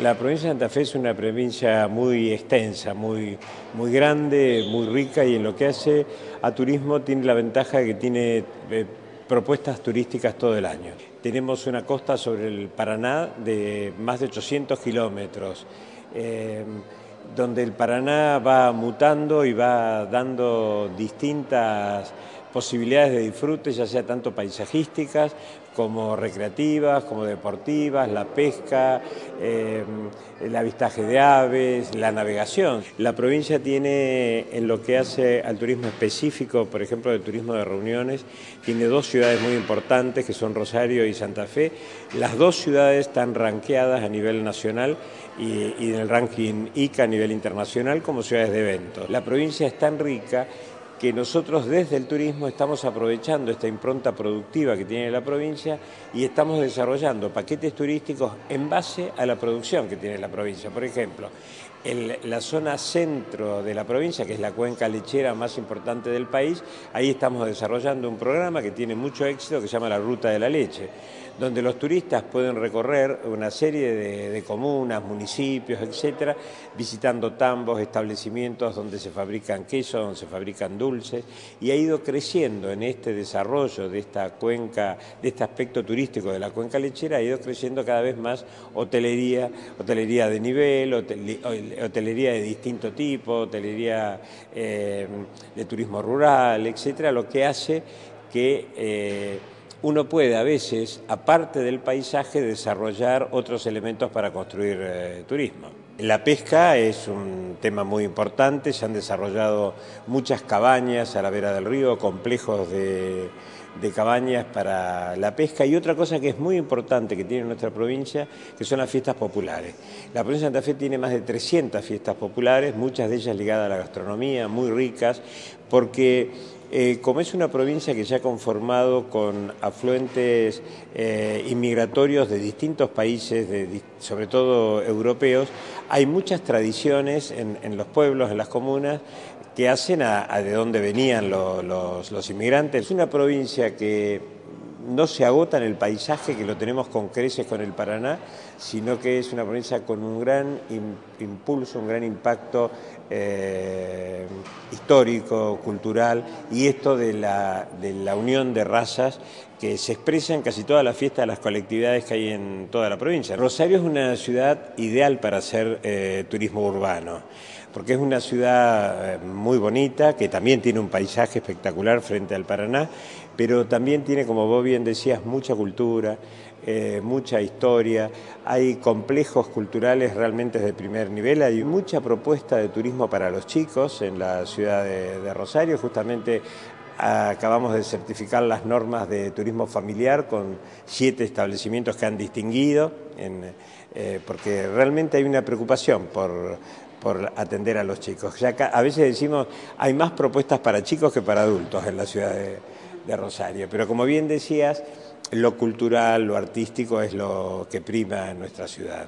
La provincia de Santa Fe es una provincia muy extensa, muy, muy grande, muy rica y en lo que hace a turismo tiene la ventaja de que tiene eh, propuestas turísticas todo el año. Tenemos una costa sobre el Paraná de más de 800 kilómetros. Eh, donde el Paraná va mutando y va dando distintas posibilidades de disfrute, ya sea tanto paisajísticas como recreativas, como deportivas, la pesca, eh, el avistaje de aves, la navegación. La provincia tiene, en lo que hace al turismo específico, por ejemplo, el turismo de reuniones, tiene dos ciudades muy importantes que son Rosario y Santa Fe. Las dos ciudades están ranqueadas a nivel nacional y, y en el ranking ICA a nivel internacional como ciudades de eventos. La provincia es tan rica que nosotros desde el turismo estamos aprovechando esta impronta productiva que tiene la provincia y estamos desarrollando paquetes turísticos en base a la producción que tiene la provincia. Por ejemplo, en la zona centro de la provincia, que es la cuenca lechera más importante del país, ahí estamos desarrollando un programa que tiene mucho éxito que se llama la Ruta de la Leche, donde los turistas pueden recorrer una serie de, comunas, municipios, etcétera, visitando tambos, establecimientos donde se fabrican quesos, donde se fabrican dulces, y ha ido creciendo en este desarrollo de esta cuenca, de este aspecto turístico de la cuenca lechera, ha ido creciendo cada vez más hotelería, hotelería de nivel, hotelería de distinto tipo, hotelería eh, de turismo rural, etcétera, lo que hace que eh, uno puede a veces, aparte del paisaje, desarrollar otros elementos para construir eh, turismo. La pesca es un tema muy importante, se han desarrollado muchas cabañas a la vera del río, complejos de, cabañas para la pesca y otra cosa que es muy importante que tiene nuestra provincia, que son las fiestas populares. La provincia de Santa Fe tiene más de 300 fiestas populares, muchas de ellas ligadas a la gastronomía, muy ricas, porque eh, como es una provincia que se ha conformado con afluentes eh, inmigratorios de distintos países, sobre todo europeos, hay muchas tradiciones en, los pueblos, en las comunas, que hacen a, de dónde venían los inmigrantes. Es una provincia que no se agota en el paisaje que lo tenemos con creces con el Paraná, sino que es una provincia con un gran impulso, un gran impacto eh, histórico, cultural, y esto de la, de la unión de razas que se expresa en casi todas las fiestas de las colectividades que hay en toda la provincia. Rosario es una ciudad ideal para hacer eh, turismo urbano porque es una ciudad eh, muy bonita, que también tiene un paisaje espectacular frente al Paraná, pero también tiene, como vos bien decías, mucha cultura, eh, mucha historia, hay complejos culturales realmente de primer nivel, hay mucha propuesta de turismo para los chicos en la ciudad de, Rosario, justamente acabamos de certificar las normas de turismo familiar con siete establecimientos que han distinguido, eh, porque realmente hay una preocupación por, por atender a los chicos. Ya a veces decimos, hay más propuestas para chicos que para adultos en la ciudad de, de Rosario, pero como bien decías, lo cultural, lo artístico es lo que prima en nuestra ciudad.